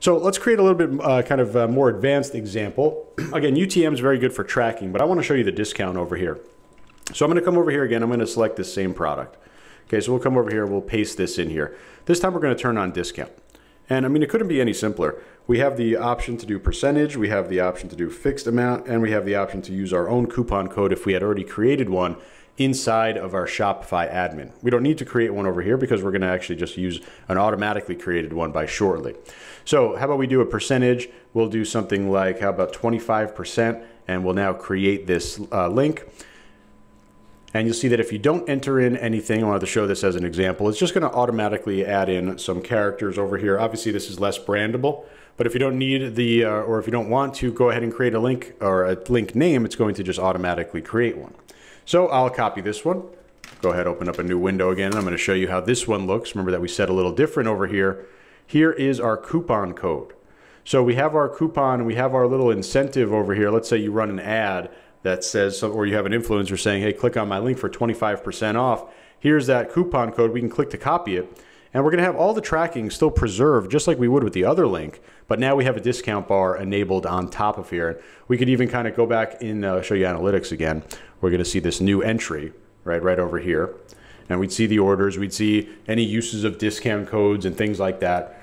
So let's create a little bit uh, kind of uh, more advanced example. Again, UTM is very good for tracking, but I want to show you the discount over here. So I'm going to come over here again. I'm going to select this same product. Okay, so we'll come over here. We'll paste this in here. This time we're going to turn on discount. And I mean, it couldn't be any simpler. We have the option to do percentage, we have the option to do fixed amount, and we have the option to use our own coupon code if we had already created one inside of our Shopify admin. We don't need to create one over here because we're going to actually just use an automatically created one by Shortly. So how about we do a percentage? We'll do something like, how about 25%? And we'll now create this uh, link. And you'll see that if you don't enter in anything, I wanted to show this as an example, it's just going to automatically add in some characters over here. Obviously, this is less brandable, but if you don't need the, uh, or if you don't want to go ahead and create a link or a link name, it's going to just automatically create one. So I'll copy this one. Go ahead, open up a new window again. I'm going to show you how this one looks. Remember that we set a little different over here. Here is our coupon code. So we have our coupon, we have our little incentive over here. Let's say you run an ad that says, or you have an influencer saying, hey, click on my link for 25% off. Here's that coupon code. We can click to copy it. And we're going to have all the tracking still preserved just like we would with the other link, but now we have a discount bar enabled on top of here. And we could even kind of go back and uh, show you analytics again. We're going to see this new entry right, right over here. And we'd see the orders, we'd see any uses of discount codes and things like that.